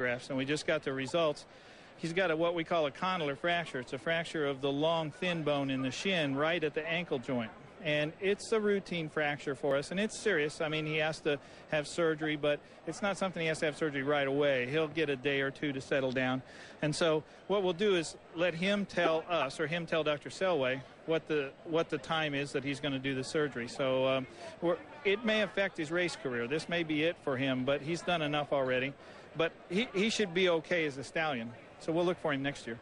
graphs, and we just got the results. He's got a, what we call a condylar fracture. It's a fracture of the long, thin bone in the shin right at the ankle joint and it's a routine fracture for us, and it's serious. I mean, he has to have surgery, but it's not something he has to have surgery right away. He'll get a day or two to settle down. And so what we'll do is let him tell us, or him tell Dr. Selway, what the what the time is that he's going to do the surgery. So um, it may affect his race career. This may be it for him, but he's done enough already. But he, he should be okay as a stallion. So we'll look for him next year.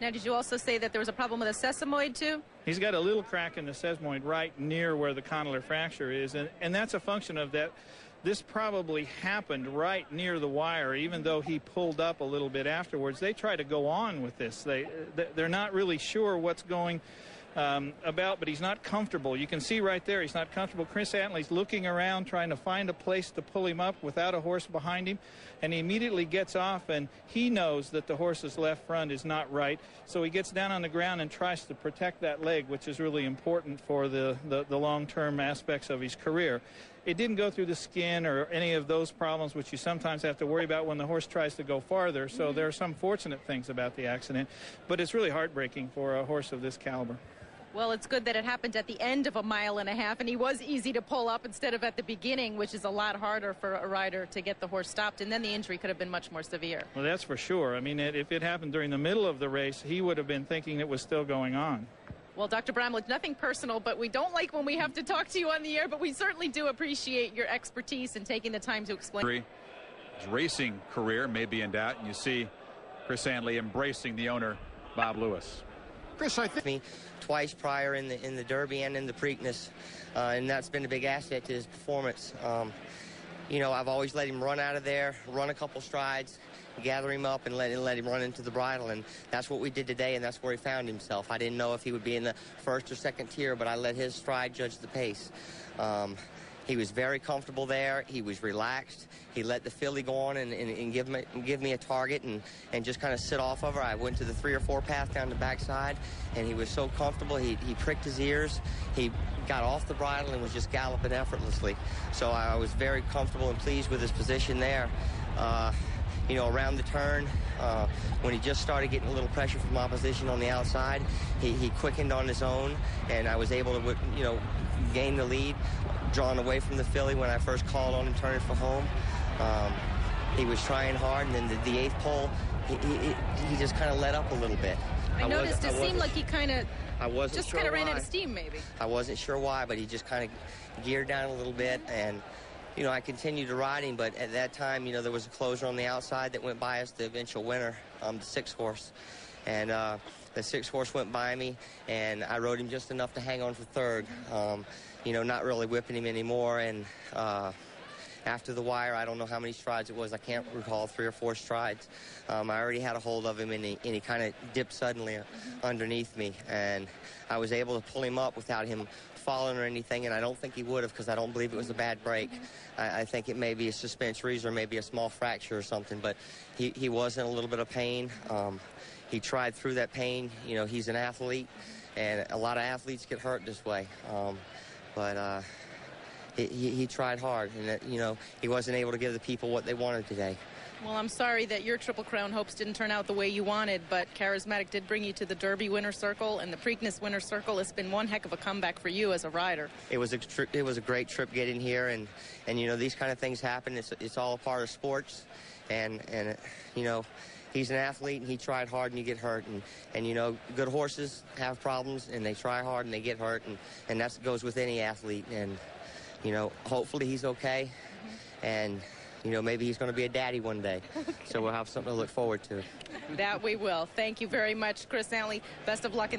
Now, did you also say that there was a problem with a sesamoid, too? He's got a little crack in the sesamoid right near where the condylar fracture is, and, and that's a function of that. This probably happened right near the wire, even though he pulled up a little bit afterwards. They try to go on with this. They, they're not really sure what's going um, about, but he's not comfortable. You can see right there he's not comfortable. Chris Antley's looking around trying to find a place to pull him up without a horse behind him, and he immediately gets off, and he knows that the horse's left front is not right, so he gets down on the ground and tries to protect that leg, which is really important for the, the, the long-term aspects of his career. It didn't go through the skin or any of those problems which you sometimes have to worry about when the horse tries to go farther. So mm-hmm. there are some fortunate things about the accident, but it's really heartbreaking for a horse of this caliber. Well, it's good that it happened at the end of a mile and a half, and he was easy to pull up instead of at the beginning, which is a lot harder for a rider to get the horse stopped, and then the injury could have been much more severe. Well, that's for sure. I mean, it, if it happened during the middle of the race, he would have been thinking it was still going on. Well, Dr. Bramlage, nothing personal, but we don't like when we have to talk to you on the air, but we certainly do appreciate your expertise and taking the time to explain. His racing career may be in doubt, and you see Chris Antley embracing the owner, Bob Lewis. Chris, I think twice prior in the in the Derby and in the Preakness, uh, and that's been a big asset to his performance. Um, you know, I've always let him run out of there, run a couple strides, gather him up, and let, and let him run into the bridle. And that's what we did today, and that's where he found himself. I didn't know if he would be in the first or second tier, but I let his stride judge the pace. Um, he was very comfortable there. He was relaxed. He let the filly go on and, and, and give, me, give me a target and, and just kind of sit off of her. I went to the three or four path down the backside, and he was so comfortable. He, he pricked his ears. He got off the bridle and was just galloping effortlessly. So I was very comfortable and pleased with his position there. Uh, you know, around the turn, uh, when he just started getting a little pressure from opposition on the outside, he, he quickened on his own, and I was able to, you know, gain the lead drawn away from the filly when I first called on him turning for home. Um, he was trying hard, and then the, the eighth pole, he, he, he just kind of let up a little bit. I, I noticed it seemed like he kind of I wasn't just sure kind of ran out of steam, maybe. I wasn't sure why, but he just kind of geared down a little bit, and you know I continued to ride him. But at that time, you know there was a closer on the outside that went by us, the eventual winner, um, the six horse, and uh, the six horse went by me, and I rode him just enough to hang on for third. Um, you know, not really whipping him anymore. And uh, after the wire, I don't know how many strides it was. I can't recall three or four strides. Um, I already had a hold of him, and he, and he kind of dipped suddenly underneath me. And I was able to pull him up without him falling or anything, and I don't think he would have because I don't believe it was a bad break. I, I, think it may be a suspensories or maybe a small fracture or something, but he, he was in a little bit of pain. Um, he tried through that pain. You know, he's an athlete, and a lot of athletes get hurt this way. Um, but uh, he, he, tried hard, and that, you know he wasn't able to give the people what they wanted today. Well, I'm sorry that your Triple Crown hopes didn't turn out the way you wanted, but Charismatic did bring you to the Derby winner circle and the Preakness winner circle. It's been one heck of a comeback for you as a rider. It was a it was a great trip getting here, and and you know these kind of things happen. It's it's all a part of sports, and and you know he's an athlete and he tried hard and you get hurt and and you know good horses have problems and they try hard and they get hurt and and that goes with any athlete and you know hopefully he's okay. And you know maybe he's going to be a daddy one day. So we'll have something to look forward to. That we will. Thank you very much chris Antley best of luck in the